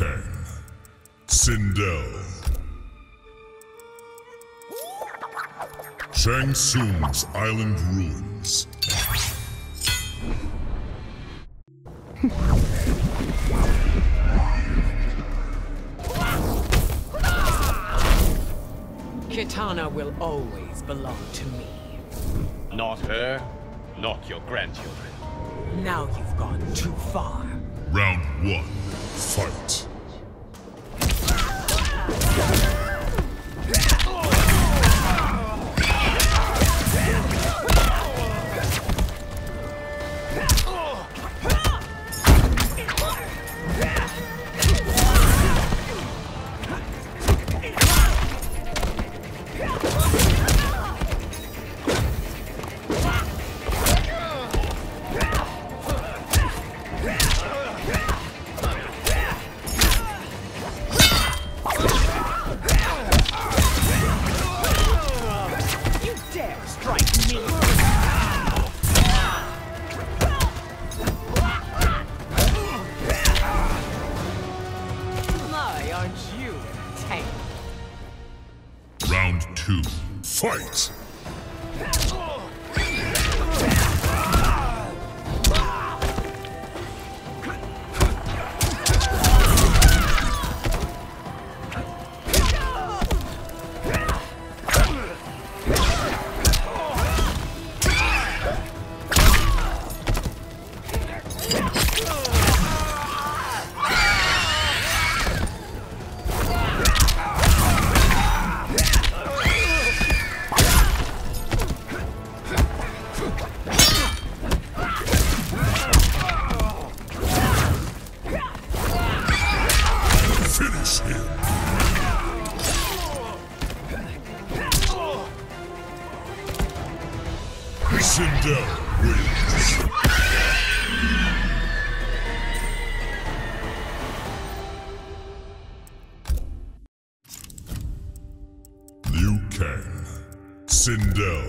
Kang. Sindel. Shang Tsung's Island Ruins. Kitana will always belong to me. Not her, not your grandchildren. Now you've gone too far. Round one. Fight. You entertained? Round two. Fight. Sindel.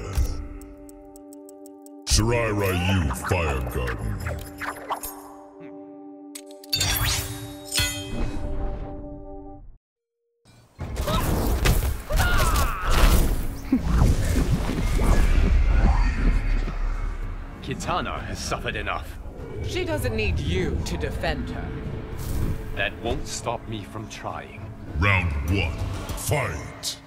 Shirai Ryu Fire Garden. Kitana has suffered enough. She doesn't need you to defend her. That won't stop me from trying. Round one. Fight.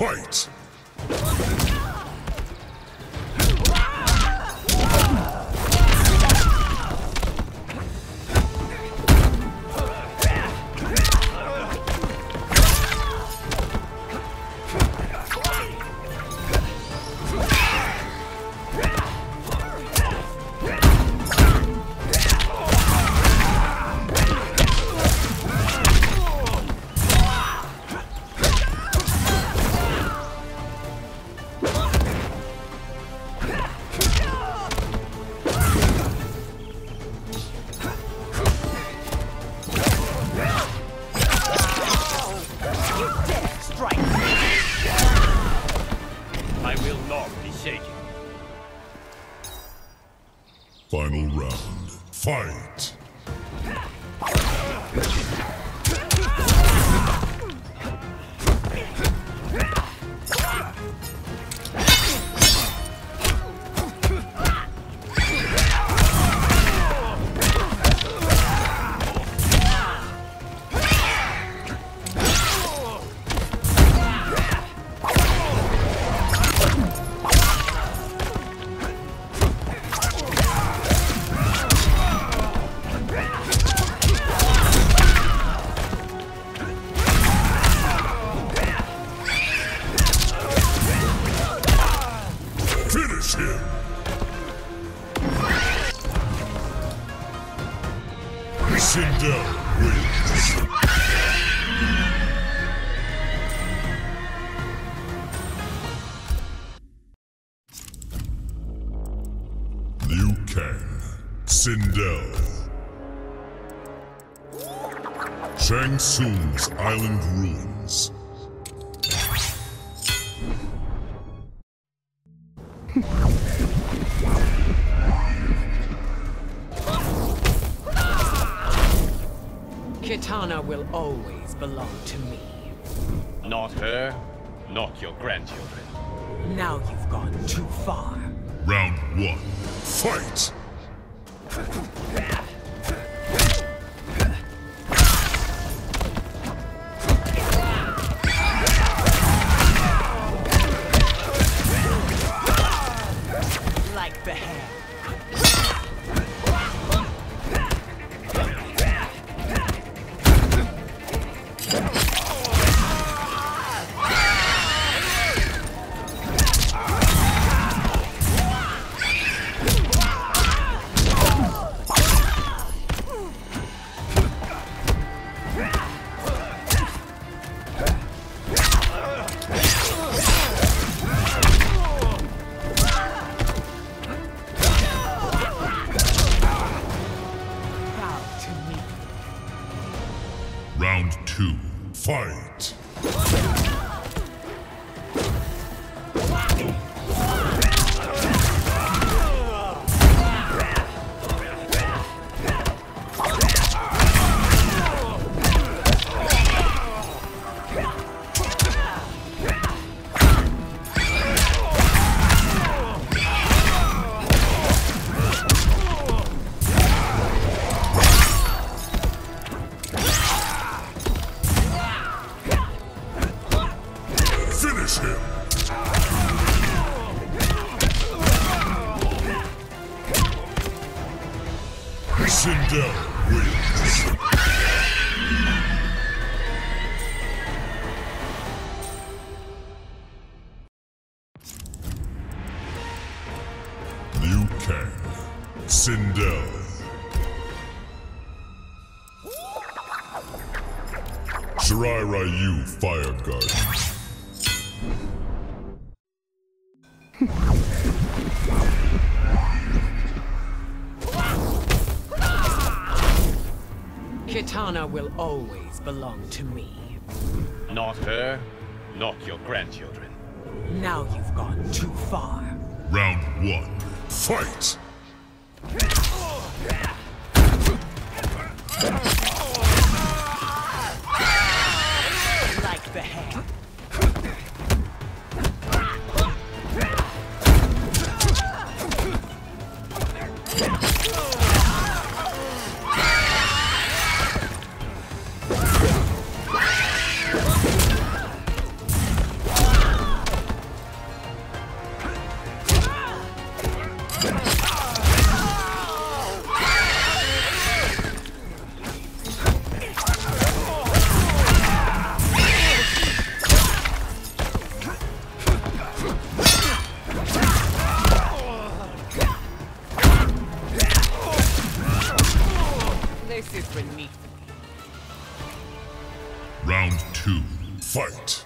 Fight. Sindel wins. Liu Kang, Sindel. Shang Tsung's Island Ruins. Kitana will always belong to me. Not her, not your grandchildren. Now you've gone too far. Round one. Fight! Fight! Sindel. Shirai Ryu Fire Garden. Kitana will always belong to me. Not her, not your grandchildren. Now you've gone too far. Round one. Fight! Thank you. Fight!